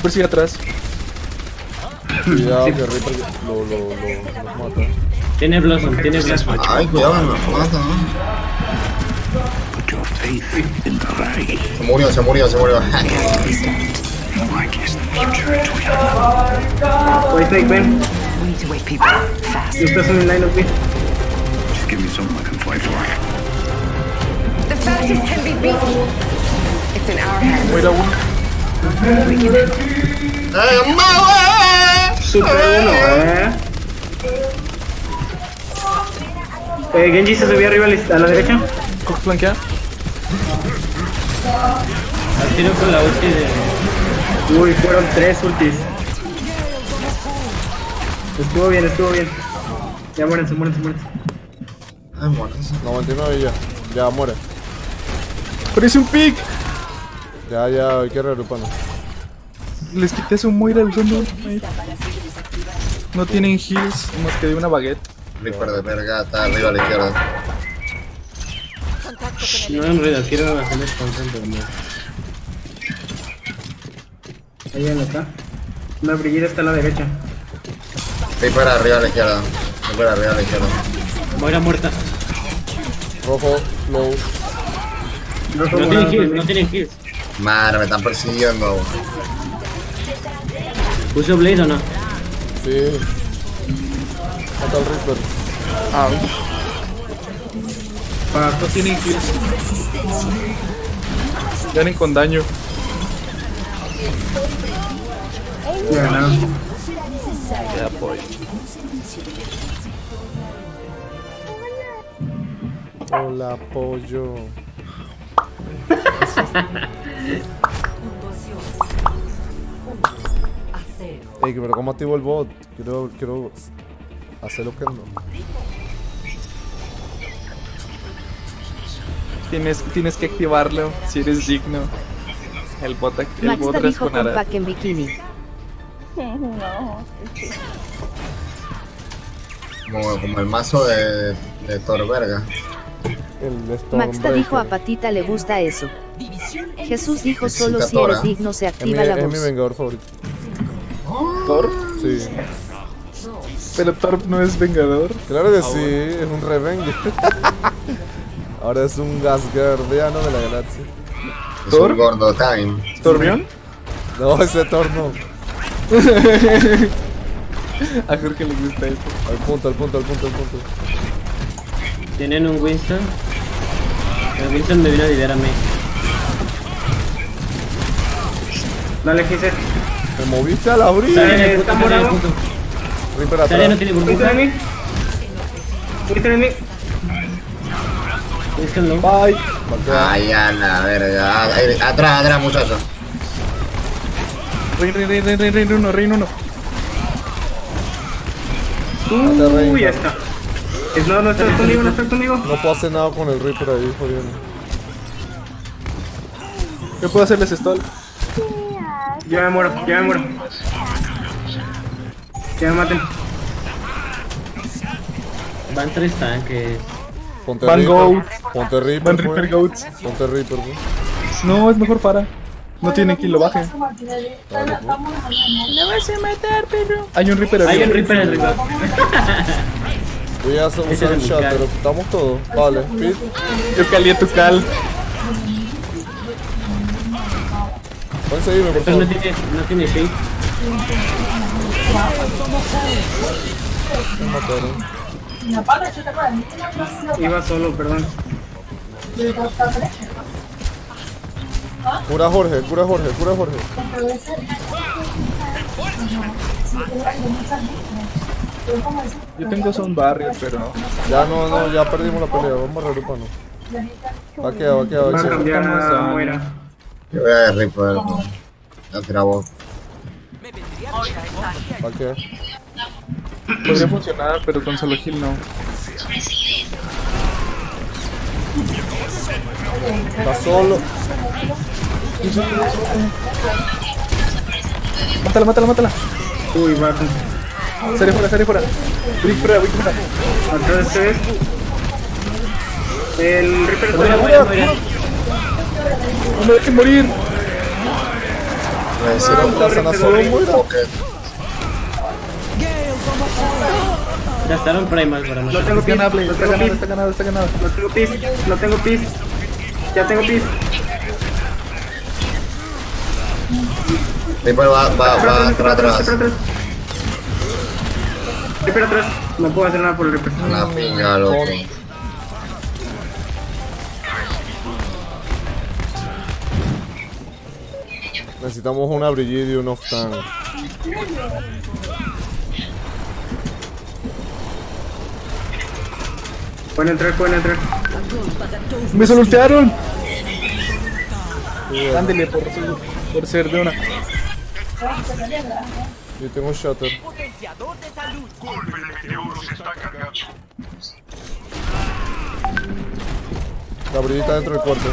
Reaper sigue atrás. Cuidado que Reaper lo, lo, lo, lo mata. Tiene Blossom, tiene Blossom. Ay, cuidado, me mata, ¿no? The. Se murió, se murió, se murió. Like is the future it will. Oye, Snake, ven. We need to wake people up fast. Estás en el line of me. Just give me something I can fight for. The fastest can be beaten. It's in our hands. A ir Super uno, eh. Eh, Genji se subió arriba a la- derecha. Cook flankea. Al tiro con la ulti de. Uy, fueron tres ultis. Estuvo bien, estuvo bien. Ya muérense, muérense, muérense. Ay, muertos. 99 ya. Ya muere. Parece un pick. Ya, ya, hay que reagruparnos. Les quité su Moira usando. No tienen heals más que de una baguette. Reaper de verga, está arriba a la izquierda. No en ruido, quiero hacerles concentre, mío. Ahí en acá. Una brillera está a la derecha. Reaper arriba a la izquierda. Reaper arriba a la izquierda. Moira muerta. Rojo, low. No tienen kills, no tienen kills. Madre, me están persiguiendo. ¿Puso Blade o no? Sí. Mata al Reaper. Ah. No tienen heals. Ganen con daño. Ya ganaron. Ya, apoyo. Hola, pollo. Ey, pero ¿cómo activo el bot? Quiero, quiero hacer lo que no. Tienes, tienes que activarlo si eres digno. El bot, el Max bot dijo con responderá. pack en bikini. No. Como, como el mazo de, de Thor verga. El. Maxta dijo a Patita le gusta eso. Jesús dijo solo si eres digno se Es mi, activa la es mi voz. vengador favorito. Thor, Sí. pero Thor no es vengador. Claro que sí, es un revenge. Ahora es un gas guardiano de la galaxia. Es ¿Thor? un gordo time. ¿Torbión? No, ese torno. A Jorge le gusta esto. Al punto, al punto, al punto, al punto. Tienen un Winston. El Winston me vino a ayudar a mí. Dale, Gise. Me moviste a la Sale en orilla. sale en no tiene burbuja. Búsquenlo. Bye. Marquea. Ay, a la verga. Ay, Atrás, atrás, rein, rein uno, rein uno. Mate, Reina. Uy, ya está. Es- No, no estás conmigo, no estás conmigo. No puedo hacer nada con el Reaper ahí, jodiendo. ¿Qué puedo hacerles stall? Ya me muero, ya me muero. Ya me maten. Van tres tanques. Ponte Van Reaper. Goat. Ponte Reaper. Van pues. Reaper Goats. Ponte Reaper, pues. No, es mejor para. No tiene quien lo baje. Dale, pues. Hay un Reaper Hay un arriba. Reaper arriba. Voy a usar el es el chat, pero estamos todos. Vale, Pit. Yo calié tu cal. Pueden seguirme, por Esto no favor. tiene, no tiene shade. Me mataron. Iba solo, perdón. Cura Jorge, cura Jorge, cura Jorge. Yo tengo son barrios, pero. Ya no, no, ya perdimos la pelea. Vamos a reagruparnos. Vaquea, vaquea, Va a vaquea. cambiar Estamos a a- Moira. Yo voy a Reaper. Ya tira vos. Vaquea. Podría funcionar, pero con solo heal no. Está solo. Mátala, mátala, mátala. Uy, con... Sale fuera, sale fuera. Brick fuera, brick fuera. Atrás es. El Reaper Moira, No me dejen morir. Me hicieron solo Moira. Gastaron primal para No nosotros. tengo Es pis, ganable, no está tengo pis, está ganado, está ganado. no tengo pis, no tengo pis. Ya tengo pis. Reaper va, va, va atrás, espera atrás. No puedo hacer nada por el Reaper. La pinga, loco. Necesitamos una Brigitte y un Octane. Pueden entrar, pueden entrar. ¡Me soltearon! Ándele por, ser- por ser de una. Yo tengo un Shatter. La está dentro del cuarto.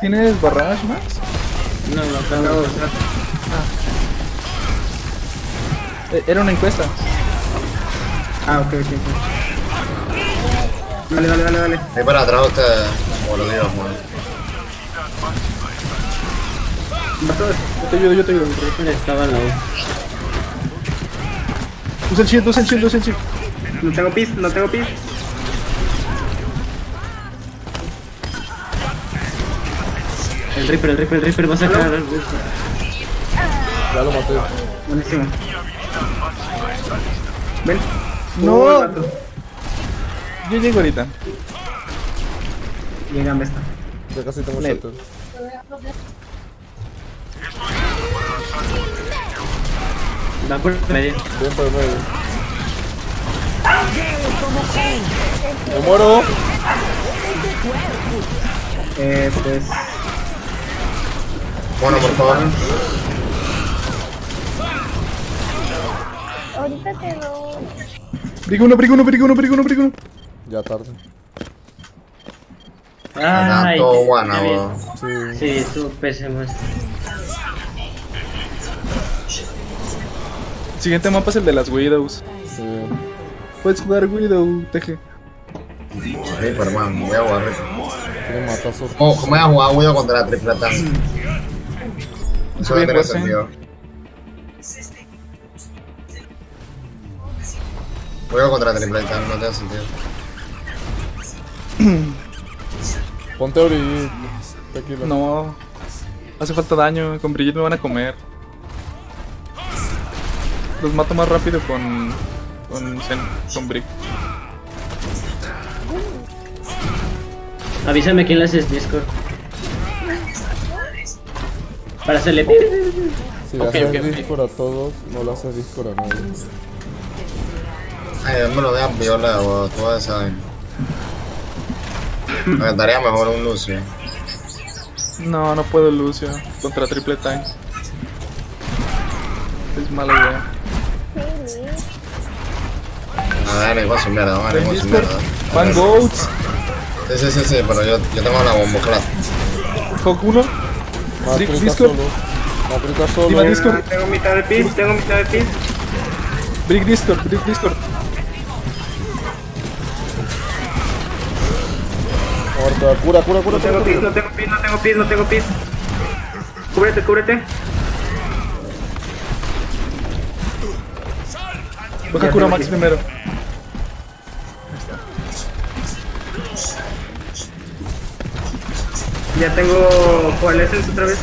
¿Tienes barrage, Max? No, no, de entrar. Eh, Era una encuesta. Ah, ok, ok, ok. Dale, dale, dale, dale. Reaper atrás ustedes. Como lo. Yo te ayudo, yo te ayudo. Reaper estaba en la U. Usa el shield, usa el shield, usa el shield. No tengo pis, no tengo pis. El Reaper, el Reaper, el Reaper va a sacar. Ya lo maté. Buenísimo. Ven. No. Oh, el. Yo llego ahorita. Llegame esta. Ya casi tengo Nel. Va por medio. Bien por medio. ¡Me muero! Eh, pues. Bueno, por favor. Ahorita te lo. Brigo uno, brigo uno, brigo uno, brigo uno, brigo uno. Ya tarde. Ay, todo guana. Sí. Sí, estuvo pésimo siguiente mapa es el de las Widows. Sí. Puedes jugar Widow, TG. Reaper, man. Voy a jugar matazo. ¿Cómo, cómo voy a jugar Widow contra la triple tank? Eso no Bien, tiene sentido. Widow contra la triple tank, no tiene sentido. Ponte Brigitte. Tequila. No. Hace falta daño. Con Brigitte me van a comer. Los mato más rápido con. Con Zen, con Brick. Avísame quién le haces Discord. Para hacerle. Si le Ok, haces. Discord a todos, no le haces Discord a nadie. Ay, me lo vean viola, weón. Tú vas a saber. Me encantaría mejor un Lucio. No, no puedo Lucio. Contra Triple Time. Es mala idea. A ver, igual su mierda, vamos a ver, En igual su mierda. Van Goats. Sí, sí, sí, sí, pero yo, yo tengo la bomboclat. Hawk 1. Matrita Discord. solo. Matrita Diva solo. Discord. Tengo mitad de pis, tengo mitad de pis. Brick Discord, Brick Discord. Muerta. Cura, cura, cura, No tengo cura. pis, cura. no tengo pis, no tengo pis, no tengo pis. Cúbrete, cúbrete. Baja Ya cura tengo Max que- primero. Ya tengo Coalescence otra vez.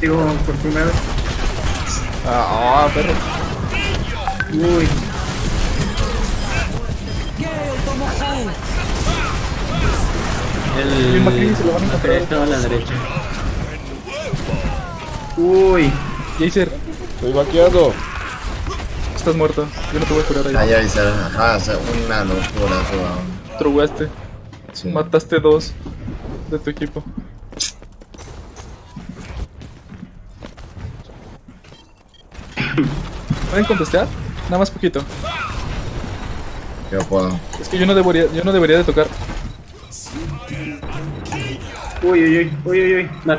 Digo, por primera vez. Ah, ah, perro. Uy. El Macri se lo van a encontrar. Estaba a la derecha. Uy. Jacer, Estoy vaqueando. Estás muerto. Yo no te voy a curar ahí. Allá dice, ajá, es una locura weón. Sí. Mataste dos de tu equipo. ¿Pueden contestar? Nada más poquito. Yo puedo. Es que yo no debería, yo no debería de tocar. Uy, uy, uy, uy, uy, uy. La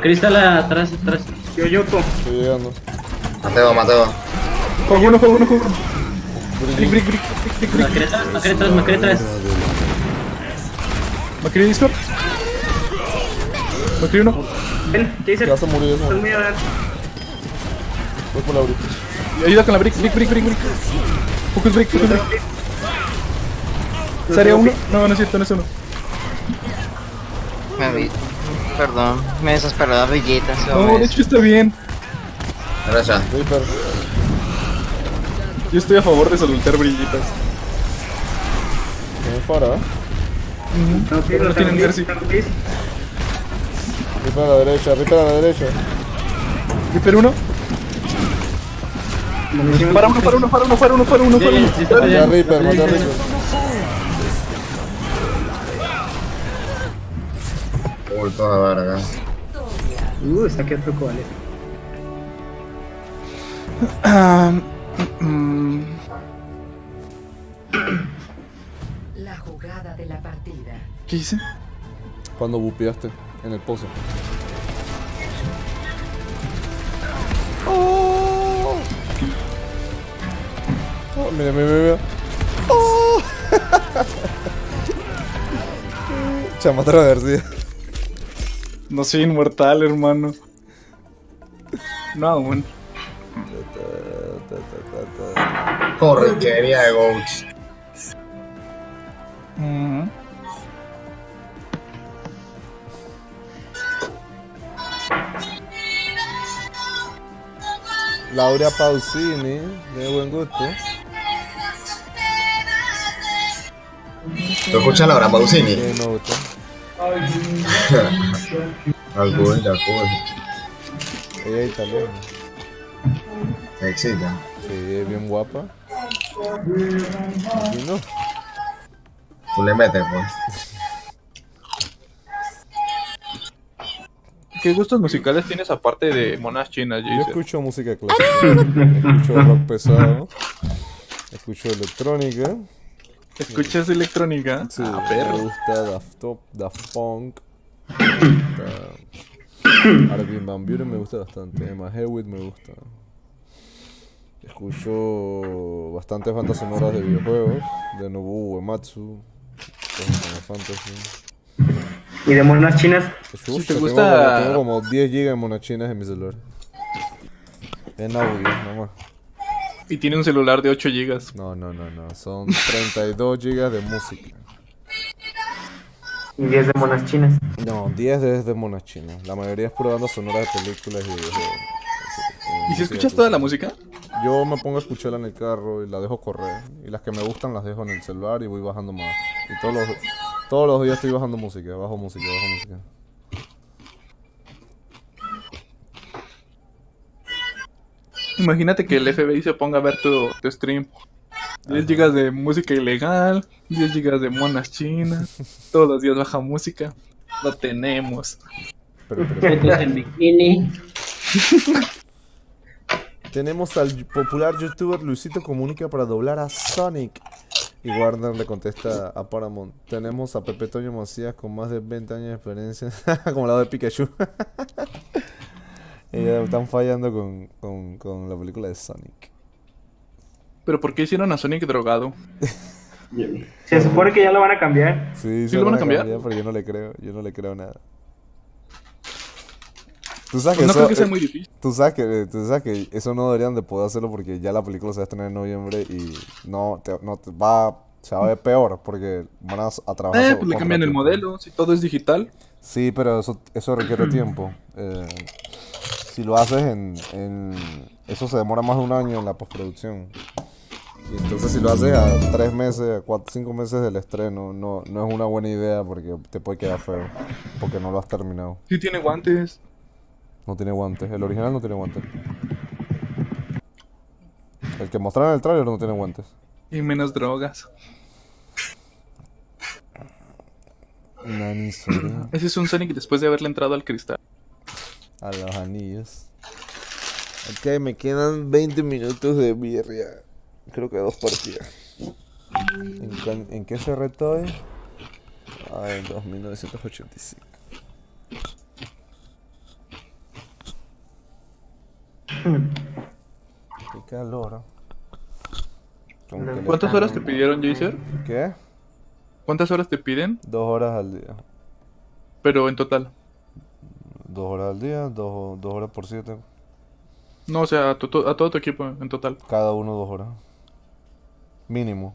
atrás, atrás. Yo, yo, po. Estoy llegando. Mateo, Mateo. Juego uno, juego uno, juego uno. Brick, brick, brick, brick, brick, brick. Macri Discord. Macri uno. Ven, Jason. Ya se murió, ya se Estás murió. muy adelante. Voy por la brick. Ayuda con la brick, brick, brick, brick, brick. Focus brick, focus brick. ¿Sería uno? No, no es cierto, no es uno. Me vi. Perdón, me. No, de hecho está bien. Gracias. Yo estoy a favor de soltar brillitas. Tiene fara, ¿eh? No, Pero no tienen Mercy. Reaper a la derecha, Reaper a la derecha. Reaper uno. Para uno, para uno, para uno, para uno, para uno, para uno. Sí, sí, está Mata a bien. Reaper, mata a Reaper. Bultos a verga. Uh, está aquí otro vale. La jugada de la partida. ¿Qué hice? Cuando bupeaste en el pozo. Oh. Oh, mira, mira, mira. Oh. Chamata García. No soy inmortal, hermano. No, aún. Porquería de Ghost. Laura Pausini, de buen gusto. ¿Tú escuchas la hora, Pausini? Sí, me gusta. Al cool, al cool. Ella es italiana. Me excita. Sí, es bien guapa. Y no. Tú le metes, pues. ¿Qué gustos musicales tienes aparte de monas chinas, Yo Jason? escucho música clásica, escucho rock pesado, escucho electrónica, ¿Escuchas electrónica? sí, Ah, me gusta Daft, Top, Daft Punk, Armin Van Buren me gusta bastante, Emma Hewitt me gusta. Escucho bastantes bandas sonoras de videojuegos, de Nobuo Uematsu, Final Fantasy. ¿Y de monas chinas? Chucha, te tengo gusta- como- Tengo, como 10 GB de monachinas en mi celular. En audio, nomás. Y tiene un celular de 8 gigas. No, no, no, no. Son 32 GB de música. Y 10 de monas chinas. No, 10 es de monas chinas. La mayoría es pura banda sonora de películas y videojuegos. ¿Y si escuchas toda la música? Yo me pongo a escucharla en el carro y la dejo correr. Y las que me gustan las dejo en el celular y voy bajando más. Y todos los, todos los días estoy bajando música, bajo música, bajo música. Imagínate que el FBI se ponga a ver tu, tu stream. 10 gigas de música ilegal, 10 gigas de monas chinas. Todos los días baja música. Lo tenemos. Pero, pero, en bikini. Tenemos al popular youtuber Luisito Comunica para doblar a Sonic. Y Warner le contesta a Paramount. Tenemos a Pepe Toño Macías con más de 20 años de experiencia. Como la de Pikachu. y ya están fallando con, con, con la película de Sonic. Pero ¿por qué hicieron a Sonic drogado? Se supone que ya lo van a cambiar. Sí, ¿Sí lo van a cambiar? Pero yo no le creo. Yo no le creo nada. Tú sabes Pues que no eso, creo que sea muy difícil. Tú sabes, que, tú sabes que eso no deberían de poder hacerlo porque ya la película se va a estrenar en noviembre y no, te, no te va, se va a ver peor porque van a, a trabajar. Eh, pues le cambian el modelo. Si todo es digital. Sí, pero eso, eso requiere tiempo. Eh, si lo haces en, en... Eso se demora más de un año en la postproducción. Y entonces si lo haces a tres meses, a cuatro, cinco meses del estreno, no, no es una buena idea porque te puede quedar feo. Porque no lo has terminado. Sí tiene guantes. No tiene guantes. El original no tiene guantes. El que mostraron en el trailer no tiene guantes. Y menos drogas. Nani. Ese es un Sonic después de haberle entrado al cristal. A los anillos. Ok, me quedan 20 minutos de birria. Creo que dos partidas. ¿En, en qué se estoy? Ah, en 2985. Qué calor. ¿Cuántas horas te pidieron, Jaser? ¿Qué? ¿Cuántas horas te piden? Dos horas al día. Pero en total. Dos horas al día, dos, dos horas por siete. No, o sea, a, tu- a todo tu equipo en total. Cada uno dos horas. Mínimo.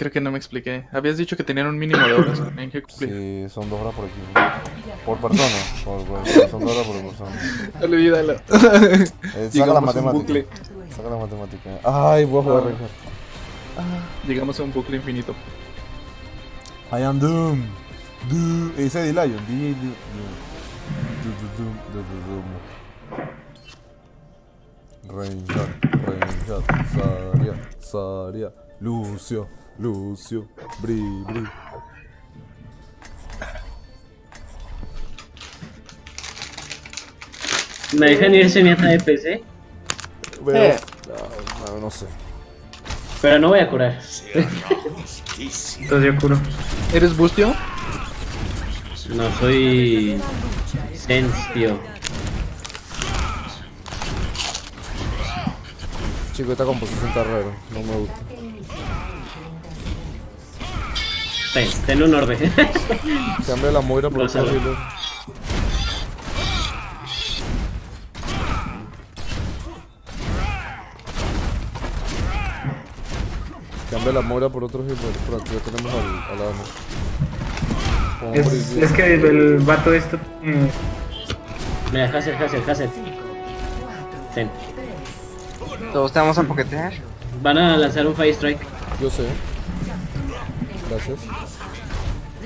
Creo que no me expliqué. Habías dicho que tenían un mínimo de horas en que cumplir. Sí, son dos horas por equipo. Por persona. Por, por- son dos horas por persona. Dale. Eh, saca la Llegamos a un matemática. bucle. Saca la matemática. Ay, voy a jugar Ah. Reinhardt. Llegamos a un bucle infinito. I am Doom. Doom. Ese de Lion. Di- Doom. Doom, Doom, Doom, Doom. Reinhardt, Reinhardt, Saria, Saria, Lucio, Lucio, Bri, Bri. ¿Me dejan irse mi de PC? Pero, Eh. no, no, no sé. Pero no voy a curar. Entonces yo curo. ¿Eres Bustio? No, soy... Sense, tío. Chico, esta composición está rara. No me gusta. Ten, ten un orden. Cambia la Moira por otro healer. Cambia la Moira por otro healer. Por aquí ya tenemos al, al amo. Es, es que el vato esto. mm, Mira, Hazel, Hazel, Hazel. Ten. Todos te vamos a poquetear. Van a lanzar un Fire Strike. Yo sé. Gracias.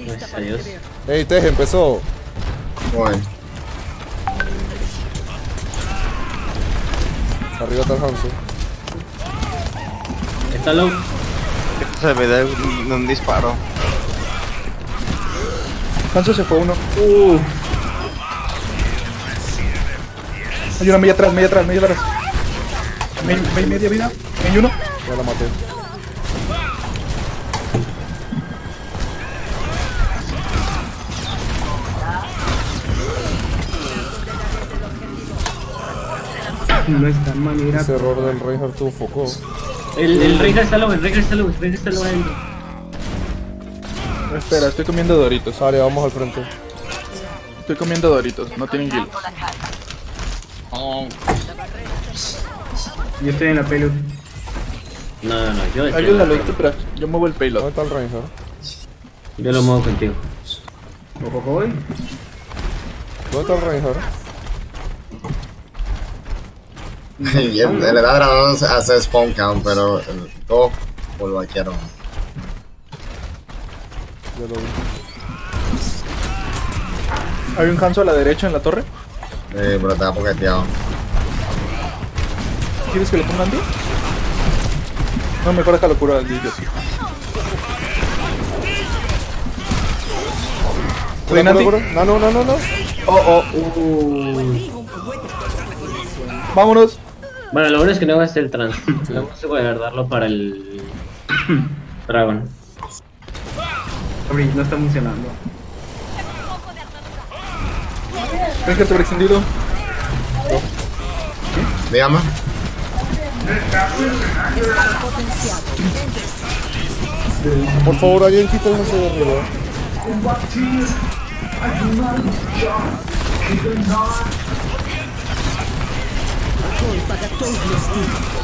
Gracias a Dios. Ey, Teje, empezó. Arriba está el Hanzo. Está low. Se ve de un, un disparo. Hanzo se fue uno. Uh. Hay una media atrás, media atrás, media atrás. Me- me- media vida. Hay uno. Ya la maté. No está manera. Ese error del Reinhardt tuvo foco. El, el Reinhardt está low, el Reinhardt está low, el Reinhardt está low. Espera, estoy comiendo doritos. Saria, vamos al frente. Estoy comiendo doritos. No tienen guild. Yo estoy en la pelu. No, no, no, yo estoy- Ayúdalo, pero yo muevo el ¿Dónde payload. está el Reinhardt? Yo lo muevo contigo. Ojo, voy. ¿Dónde está el Reinhardt? Y el, el ladrón hace spawn count, pero el top pues lo vaquearon. Lo vi. Hay un Hanzo a la derecha en la torre. Eh, pero estaba poqueteado. ¿Quieres que lo pongan tú? No, mejor deja locura al DJ. Cura, cura? No, no, no, no, no. Oh, oh. Vámonos. Bueno, lo bueno es que no gasté el trans. Lo vamos a guardarlo para el. Dragon. No está funcionando. Ranger sobreextendido. Dígame. Por favor, alguien quita el Hanzo de arriba. Golpagato Glowstick.